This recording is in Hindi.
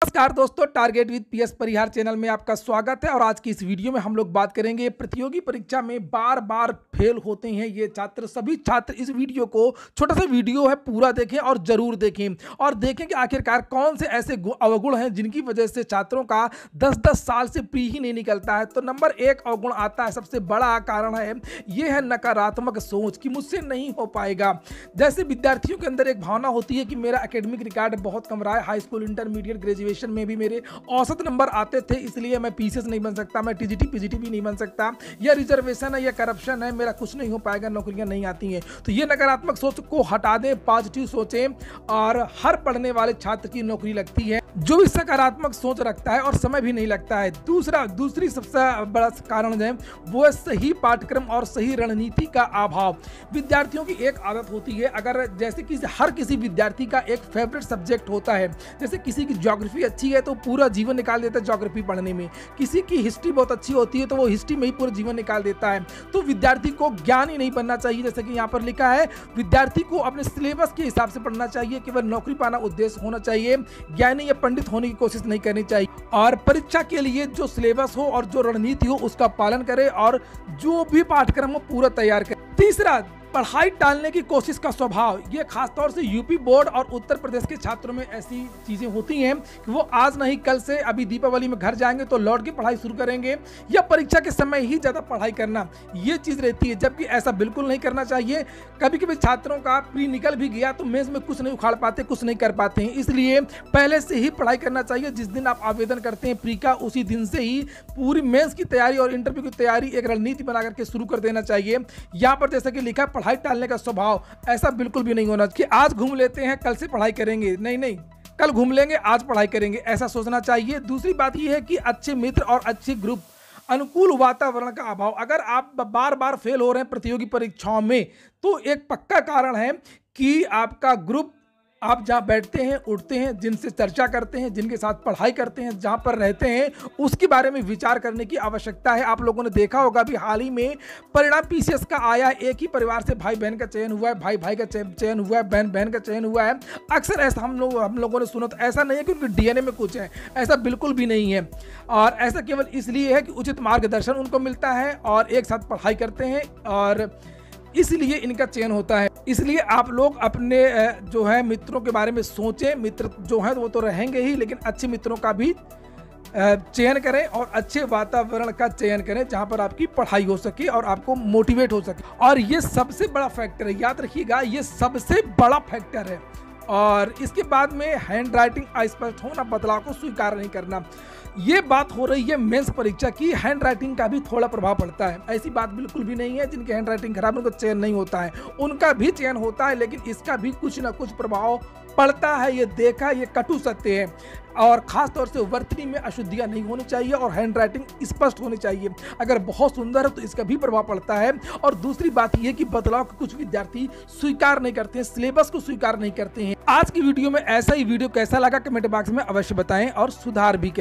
नमस्कार दोस्तों target with PS Parihar channel में आपका स्वागत है और आज की इस वीडियो में हम लोग बात करेंगे प्रतियोगी परीक्षा में बार बार फेल होते हैं ये छात्र, सभी छात्र इस वीडियो को छोटा सा वीडियो है, पूरा देखें और ज़रूर देखें। और देखें कि आखिरकार कौन से ऐसे अवगुण हैं जिनकी वजह से छात्रों का दस दस साल से प्री ही नहीं निकलता है। तो नंबर एक अवगुण आता है, सबसे बड़ा कारण है, ये है नकारात्मक सोच कि मुझसे नहीं हो पाएगा। जैसे विद्यार्थियों के अंदर एक भावना होती है कि मेरा अकेडमिक रिकॉर्ड बहुत कम रहा है high school intermediate graduation graduation में भी मेरे औसत नंबर आते थे, इसलिए मैं पीसीएस नहीं बन सकता, मैं टीजीटी पीजीटी भी नहीं बन सकता। या रिजर्वेशन है या करप्शन है, मेरा कुछ नहीं हो पाएगा, नौकरियाँ नहीं आती हैं। तो ये नकारात्मक सोच को हटा दें पॉजिटिव सोचें, और हर पढ़ने वाले छात्र की नौकरी लगती है। जो भी सकारात्मक सोच रखता है और समय भी नहीं लगता है, दूसरा, दूसरी सबसे बड़ा कारण है, वो है सही पाठ्यक्रम और सही रणनीति का अभाव। विद्यार्थियों की एक आदत होती है, अगर जैसे कि हर किसी विद्यार्थी का एक फेवरेट सब्जेक्ट होता है, जैसे किसी की ज्योग्राफी अच्छी है तो पूरा जीवन निकाल देता है ज्योग्राफी पढ़ने में। किसी की हिस्ट्री बहुत अच्छी होती है तो वो हिस्ट्री में ही पूरा जीवन निकाल देता है। तो विद्यार्थी को ज्ञान ही नहीं बनना चाहिए, जैसे कि यहाँ पर लिखा है, विद्यार्थी को अपने सिलेबस के हिसाब से पढ़ना चाहिए, केवल नौकरी पाना उद्देश्य होना चाहिए। ज्ञानी या पंडित होने की कोशिश नहीं करनी चाहिए। और परीक्षा के लिए जो सिलेबस हो और जो रणनीति हो, उसका पालन करे और जो भी पाठ्यक्रम हो, पूरा तैयार करे। तीसरा पढ़ाई टालने की कोशिश का स्वभाव। ये खासतौर से यूपी बोर्ड और उत्तर प्रदेश के छात्रों में ऐसी चीज़ें होती हैं कि वो आज नहीं, कल से अभी दीपावली में घर जाएँगे तो लौट के पढ़ाई शुरू करेंगे या परीक्षा के समय ही ज़्यादा पढ़ाई करना। ये चीज़ रहती है, जबकि ऐसा बिल्कुल नहीं करना चाहिए। कभी कभी छात्रों का प्री निकल भी गया तो मेज़ में कुछ नहीं उखाड़ पाते, कुछ नहीं कर पाते हैं। इसलिए पहले से ही पढ़ाई करना चाहिए। जिस दिन आप आवेदन करते हैं प्री का, उसी दिन से ही पूरी मेन्स की तैयारी और इंटरव्यू की तैयारी एक रणनीति बना करके शुरू कर देना चाहिए। यहाँ पर जैसा कि लिखा पढ़ाई टालने का स्वभाव ऐसा बिल्कुल भी नहीं होना कि आज घूम लेते हैं, कल से पढ़ाई करेंगे। नहीं नहीं, कल घूम लेंगे, आज पढ़ाई करेंगे, ऐसा सोचना चाहिए। दूसरी बात यह है कि अच्छे मित्र और अच्छे ग्रुप, अनुकूल वातावरण का अभाव, अगर आप बार बार फेल हो रहे हैं प्रतियोगी परीक्षाओं में तो एक पक्का कारण है कि आपका ग्रुप आप जहाँ बैठते हैं, उठते हैं, जिनसे चर्चा करते हैं, जिनके साथ पढ़ाई करते हैं, जहाँ पर रहते हैं, उसके बारे में विचार करने की आवश्यकता है। आप लोगों ने देखा होगा भी हाल ही में परिणाम पीसीएस का आया, एक ही परिवार से भाई बहन का चयन हुआ है भाई भाई का चयन हुआ है बहन बहन का चयन हुआ है। अक्सर ऐसा हम लोग, हम लोगों ने सुना तो ऐसा नहीं है कि उनके डीएनए में कुछ है, ऐसा बिल्कुल भी नहीं है। और ऐसा केवल इसलिए है कि उचित मार्गदर्शन उनको मिलता है और एक साथ पढ़ाई करते हैं और इसलिए इनका चयन होता है। इसलिए आप लोग अपने जो है मित्रों के बारे में सोचें। मित्र जो हैं वो तो रहेंगे ही, लेकिन अच्छे मित्रों का भी चयन करें और अच्छे वातावरण का चयन करें जहाँ पर आपकी पढ़ाई हो सके और आपको मोटिवेट हो सके। और ये सबसे बड़ा फैक्टर है, याद रखिएगा, ये सबसे बड़ा फैक्टर है। और इसके बाद में हैंड राइटिंग अस्पष्ट होना, बदलाव को स्वीकार नहीं करना। ये बात हो रही है मेंस परीक्षा की हैंड राइटिंग का भी थोड़ा प्रभाव पड़ता है। ऐसी बात बिल्कुल भी नहीं है, जिनकी हैंड राइटिंग खराब उनका चयन नहीं होता है। उनका भी चयन होता है, लेकिन इसका भी कुछ ना कुछ प्रभाव पड़ता है। ये देखा, ये कटु सत्य है। और ख़ास तौर से वर्तनी में अशुद्धियाँ नहीं होनी चाहिए और हैंड राइटिंग स्पष्ट होनी चाहिए। अगर बहुत सुंदर है तो इसका भी प्रभाव पड़ता है। और दूसरी बात यह कि बदलाव के कुछ विद्यार्थी स्वीकार नहीं करते हैं सिलेबस को स्वीकार नहीं करते हैं। आज की वीडियो में ऐसा ही वीडियो कैसा लगा, कमेंट बॉक्स में अवश्य बताएँ और सुधार भी